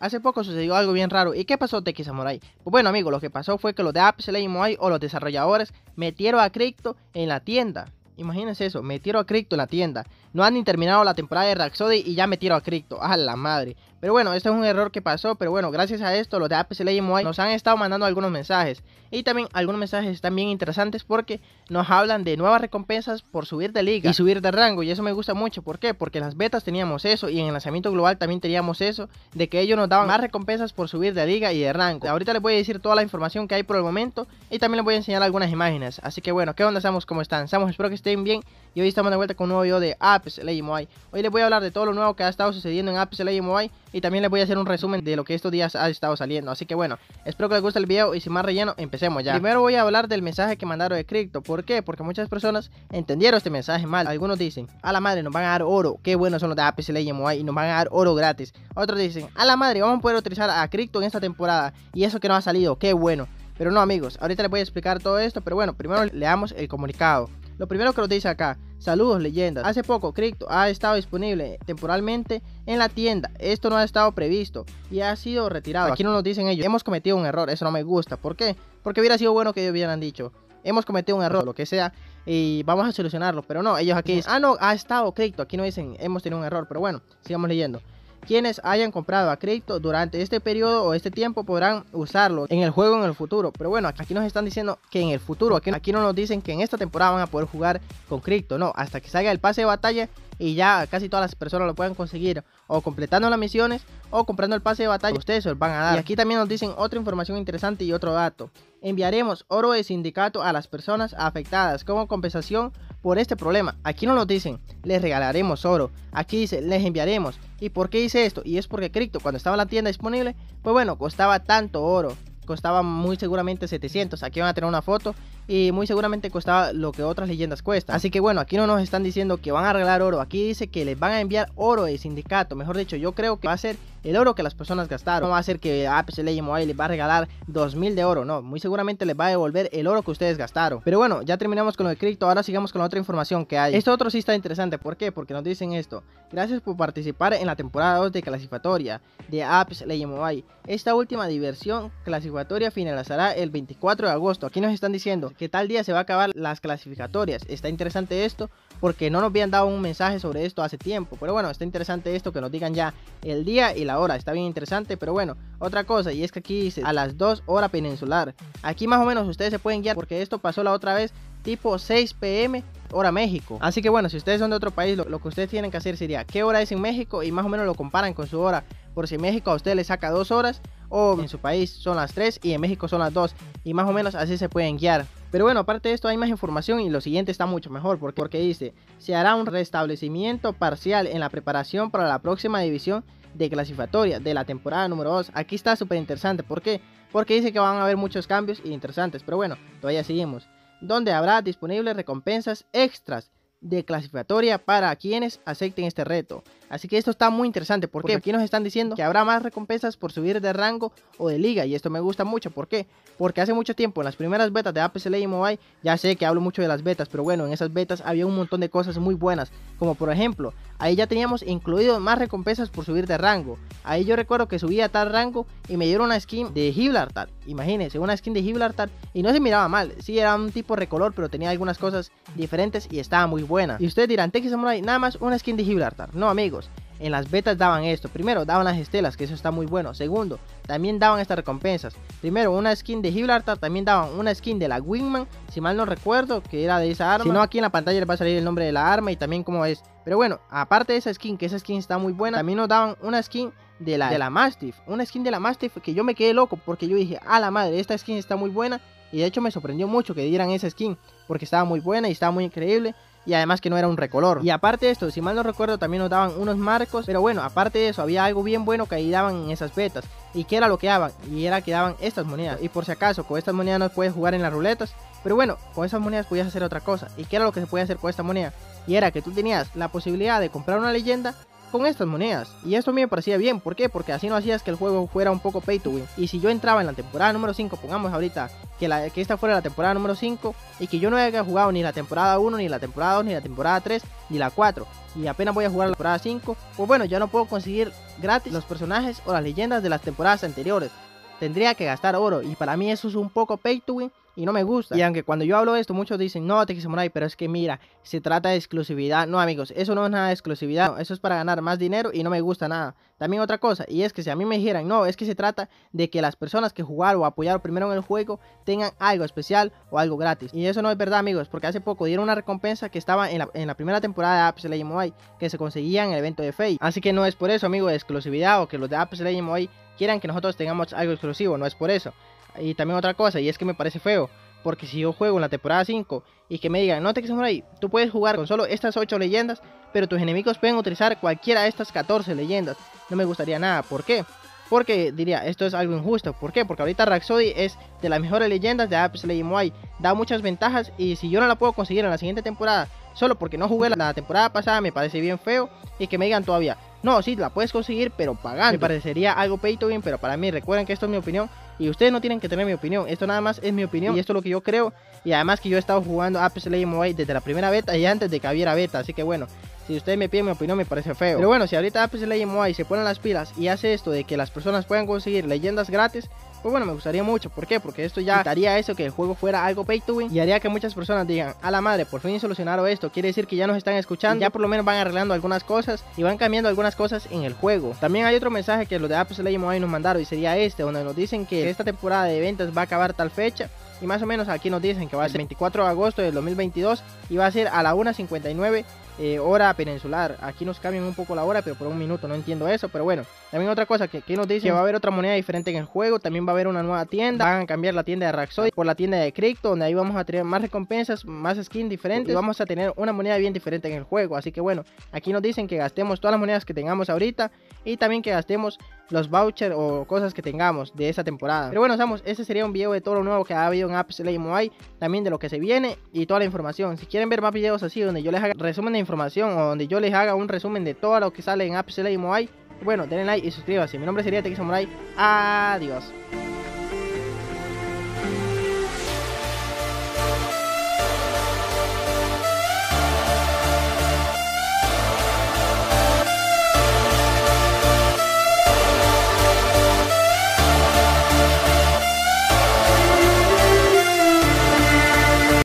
Hace poco sucedió algo bien raro. ¿Y qué pasó, Teki? Pues bueno, amigos, lo que pasó fue que los de Apex Legends o los desarrolladores metieron a Crypto en la tienda. Imagínense eso, metieron a Crypto en la tienda. No han ni terminado la temporada de Rhapsody y ya metieron a Crypto. A la madre. Pero bueno, este es un error que pasó. Pero bueno, gracias a esto, los de Apex Legends nos han estado mandando algunos mensajes. Y también algunos mensajes están bien interesantes porque nos hablan de nuevas recompensas por subir de liga y subir de rango. Y eso me gusta mucho. ¿Por qué? Porque en las betas teníamos eso y en el lanzamiento global también teníamos eso. De que ellos nos daban más recompensas por subir de liga y de rango. Ahorita les voy a decir toda la información que hay por el momento. Y también les voy a enseñar algunas imágenes. Así que bueno, ¿qué onda? Estamos ¿Cómo están? Estamos, espero que estén bien. Y hoy estamos de vuelta con un nuevo video de Apex Legends Mobile. Hoy les voy a hablar de todo lo nuevo que ha estado sucediendo en Apex Legends Mobile. Y también les voy a hacer un resumen de lo que estos días ha estado saliendo. Así que bueno, espero que les guste el video y sin más relleno, empecemos ya. Primero voy a hablar del mensaje que mandaron de Crypto. ¿Por qué? Porque muchas personas entendieron este mensaje mal. Algunos dicen, a la madre nos van a dar oro. Qué buenos son los de Legends Mobile y nos van a dar oro gratis. Otros dicen, a la madre vamos a poder utilizar a Crypto en esta temporada. Y eso que no ha salido, qué bueno. Pero no amigos, ahorita les voy a explicar todo esto. Pero bueno, primero leamos el comunicado. Lo primero que nos dice acá, saludos leyendas. Hace poco Crypto ha estado disponible temporalmente en la tienda. Esto no ha estado previsto y ha sido retirado. Aquí no nos dicen ellos. Hemos cometido un error, eso no me gusta. ¿Por qué? Porque hubiera sido bueno que ellos hubieran dicho. Hemos cometido un error, lo que sea, y vamos a solucionarlo. Pero no, ellos aquí dicen, ah, no, ha estado Crypto. Aquí no dicen, hemos tenido un error. Pero bueno, sigamos leyendo. Quienes hayan comprado a Crypto durante este periodo o este tiempo podrán usarlo en el juego en el futuro. Pero bueno, aquí nos están diciendo que en el futuro, aquí, aquí no nos dicen que en esta temporada van a poder jugar con Crypto. No, hasta que salga el pase de batalla y ya casi todas las personas lo puedan conseguir o completando las misiones o comprando el pase de batalla. Ustedes se los van a dar. Y aquí también nos dicen otra información interesante y otro dato. Enviaremos oro de sindicato a las personas afectadas como compensación por este problema. Aquí no nos dicen, les regalaremos oro. Aquí dice, les enviaremos. ¿Y por qué dice esto? Y es porque Crypto, cuando estaba en la tienda disponible, pues bueno, costaba tanto oro. Costaba muy seguramente 700. Aquí van a tener una foto y muy seguramente costaba lo que otras leyendas cuestan. Así que bueno, aquí no nos están diciendo que van a regalar oro, aquí dice que les van a enviar oro de sindicato. Mejor dicho, yo creo que va a ser el oro que las personas gastaron. No va a ser que Apex Legends Mobile les va a regalar 2000 de oro, no, muy seguramente les va a devolver el oro que ustedes gastaron. Pero bueno, ya terminamos con lo de cripto, ahora sigamos con la otra información que hay. Esto otro sí está interesante, ¿por qué? Porque nos dicen esto. Gracias por participar en la temporada 2 de clasificatoria de Apex Legends Mobile. Esta última diversión clasificatoria finalizará el 24 de agosto. Aquí nos están diciendo que tal día se va a acabar las clasificatorias. Está interesante esto porque no nos habían dado un mensaje sobre esto hace tiempo. Pero bueno, está interesante esto que nos digan ya el día y la hora. Está bien interesante, pero bueno, otra cosa y es que aquí dice a las 2 horas peninsular. Aquí más o menos ustedes se pueden guiar porque esto pasó la otra vez tipo 6 pm hora México. Así que bueno, si ustedes son de otro país, lo, que ustedes tienen que hacer sería qué hora es en México y más o menos lo comparan con su hora. Por si México a usted le saca 2 horas o en su país son las 3 y en México son las 2 y más o menos así se pueden guiar. Pero bueno, aparte de esto hay más información y lo siguiente está mucho mejor porque, porque dice, se hará un restablecimiento parcial en la preparación para la próxima división de clasificatoria de la temporada número 2. Aquí está súper interesante, ¿por qué? Porque dice que van a haber muchos cambios interesantes, pero bueno, todavía seguimos. Donde habrá disponibles recompensas extras de clasificatoria para quienes acepten este reto. Así que esto está muy interesante porque aquí nos están diciendo que habrá más recompensas por subir de rango o de liga y esto me gusta mucho. ¿Por qué? Porque hace mucho tiempo en las primeras betas de Apex Legends Mobile, ya sé que hablo mucho de las betas, pero bueno, en esas betas había un montón de cosas muy buenas, como por ejemplo, ahí ya teníamos incluido más recompensas por subir de rango. Ahí yo recuerdo que subía a tal rango y me dieron una skin de Gibraltar. Imagínense, una skin de Gibraltar y no se miraba mal. Sí, era un tipo recolor, pero tenía algunas cosas diferentes y estaba muy buena. Y ustedes dirán, Tex Samurai, nada más una skin de Gibraltar. No, amigos. En las betas daban esto. Primero, daban las estelas, que eso está muy bueno. Segundo, también daban estas recompensas. Primero, una skin de Gibraltar. También daban una skin de la Wingman, si mal no recuerdo, que era de esa arma. Si no, aquí en la pantalla les va a salir el nombre de la arma y también cómo es. Pero bueno, aparte de esa skin, que esa skin está muy buena, también nos daban una skin de la, de la Mastiff. Una skin de la Mastiff que yo me quedé loco porque yo dije, a la madre, esta skin está muy buena. Y de hecho me sorprendió mucho que dieran esa skin porque estaba muy buena y estaba muy increíble y además que no era un recolor. Y aparte de esto, si mal no recuerdo, también nos daban unos marcos, pero bueno, aparte de eso, había algo bien bueno que ahí daban en esas betas. ¿Y que era lo que daban? Y era que daban estas monedas. Y por si acaso, con estas monedas no puedes jugar en las ruletas, pero bueno, con esas monedas podías hacer otra cosa. ¿Y qué era lo que se podía hacer con esta moneda? Y era que tú tenías la posibilidad de comprar una leyenda con estas monedas. Y esto a mí me parecía bien, ¿por qué? Porque así no hacías que el juego fuera un poco pay to win. Y si yo entraba en la temporada número 5, pongamos ahorita que, la, que esta fuera la temporada número 5 y que yo no haya jugado ni la temporada 1, ni la temporada 2, ni la temporada 3, ni la 4 y apenas voy a jugar la temporada 5, pues bueno, ya no puedo conseguir gratis los personajes o las leyendas de las temporadas anteriores. Tendría que gastar oro y para mí eso es un poco pay to win y no me gusta. Y aunque cuando yo hablo de esto, muchos dicen, no, Teki Samurai, pero es que mira, se trata de exclusividad. No, amigos, eso no es nada de exclusividad, eso es para ganar más dinero y no me gusta nada. También otra cosa, y es que si a mí me dijeran, no, es que se trata de que las personas que jugaron o apoyaron primero en el juego tengan algo especial o algo gratis. Y eso no es verdad, amigos, porque hace poco dieron una recompensa que estaba en la, primera temporada de Apex Legends Mobile, que se conseguía en el evento de Fate. Así que no es por eso, amigos, de exclusividad o que los de Apex Legends Mobile quieran que nosotros tengamos algo exclusivo, no es por eso. Y también otra cosa, y es que me parece feo. Porque si yo juego en la temporada 5 y que me digan, no te ahí, tú puedes jugar con solo estas 8 leyendas, pero tus enemigos pueden utilizar cualquiera de estas 14 leyendas. No me gustaría nada. ¿Por qué? Porque diría, esto es algo injusto. ¿Por qué? Porque ahorita Rhapsody es de las mejores leyendas de Apex Legends Mobile. Da muchas ventajas y si yo no la puedo conseguir en la siguiente temporada, solo porque no jugué la temporada pasada, me parece bien feo. Y que me digan todavía, no, sí, la puedes conseguir, pero pagando. Me parecería algo pay to win, pero para mí, recuerden que esto es mi opinión. Y ustedes no tienen que tener mi opinión. Esto nada más es mi opinión. Y esto es lo que yo creo. Y además que yo he estado jugando Apex Legends Mobile desde la primera beta y antes de que hubiera beta. Así que bueno, si ustedes me piden mi opinión me parece feo. Pero bueno, si ahorita Apex Legends Mobile se ponen las pilas y hace esto de que las personas puedan conseguir leyendas gratis, pues bueno, me gustaría mucho. ¿Por qué? Porque esto ya daría eso, que el juego fuera algo pay to win y haría que muchas personas digan, a la madre, por fin solucionaron esto. Quiere decir que ya nos están escuchando, ya por lo menos van arreglando algunas cosas y van cambiando algunas cosas en el juego. También hay otro mensaje que los de Apex Legends Mobile nos mandaron y sería este, donde nos dicen que esta temporada de ventas va a acabar tal fecha. Y más o menos aquí nos dicen que va a ser el 24 de agosto del 2022 y va a ser a la 1.59 eh, hora peninsular. Aquí nos cambian un poco la hora, pero por un minuto no entiendo eso. Pero bueno, también otra cosa que aquí nos dice que va a haber otra moneda diferente en el juego. También va a haber una nueva tienda. Van a cambiar la tienda de Raxoid por la tienda de Crypto, donde ahí vamos a tener más recompensas, más skins diferentes. Y vamos a tener una moneda bien diferente en el juego. Así que bueno, aquí nos dicen que gastemos todas las monedas que tengamos ahorita y también que gastemos los vouchers o cosas que tengamos de esa temporada. Pero bueno, vamos, ese sería un video de todo lo nuevo que ha habido en Apex Legends Mobile, también de lo que se viene y toda la información. Si quieren ver más videos así donde yo les haga resumen de información o donde yo les haga un resumen de todo lo que sale en Apex Legends Mobile, bueno, denle like y suscríbanse. Mi nombre sería Tex Samurai. Adiós.